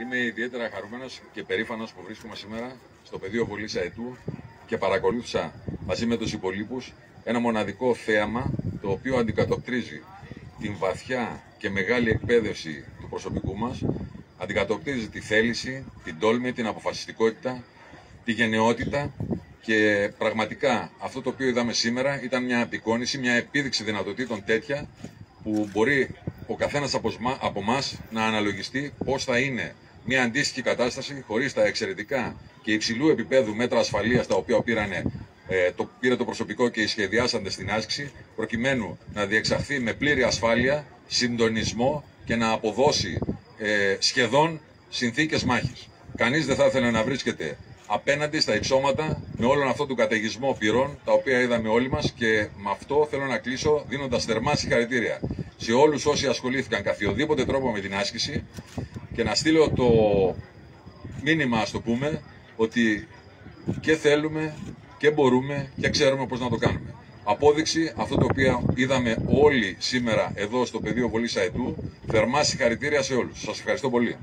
Είμαι ιδιαίτερα χαρούμενος και περήφανος που βρίσκομαι σήμερα στο πεδίο Βολή Αετού και παρακολούθησα μαζί με τους υπολείπους ένα μοναδικό θέαμα το οποίο αντικατοπτρίζει την βαθιά και μεγάλη εκπαίδευση του προσωπικού μας, αντικατοπτρίζει τη θέληση, την τόλμη, την αποφασιστικότητα, τη γενναιότητα και πραγματικά αυτό το οποίο είδαμε σήμερα ήταν μια απεικόνηση, μια επίδειξη δυνατοτήτων τέτοια που μπορεί ο καθένας από εμά να αναλογιστεί πώς θα είναι μια αντίστοιχη κατάσταση χωρίς τα εξαιρετικά και υψηλού επίπεδου μέτρα ασφαλείας τα οποία πήρανε, ε, το, πήρε το προσωπικό και οι σχεδιάσαντες στην άσκηση προκειμένου να διεξαχθεί με πλήρη ασφάλεια, συντονισμό και να αποδώσει ε, σχεδόν συνθήκες μάχης. Κανείς δεν θα ήθελε να βρίσκεται απέναντι στα υψώματα με όλον αυτό του καταιγισμό πυρών τα οποία είδαμε όλοι μας και με αυτό θέλω να κλείσω δίνοντας θερμά συγχαρητήρια σε όλους όσοι ασχολήθηκαν καθιοδήποτε τρόπο με την άσκηση και να στείλω το μήνυμα, ας το πούμε, ότι και θέλουμε και μπορούμε και ξέρουμε πώς να το κάνουμε. Απόδειξη αυτό το οποίο είδαμε όλοι σήμερα εδώ στο πεδίο Βολής Αετού. Θερμά συγχαρητήρια σε όλους. Σας ευχαριστώ πολύ.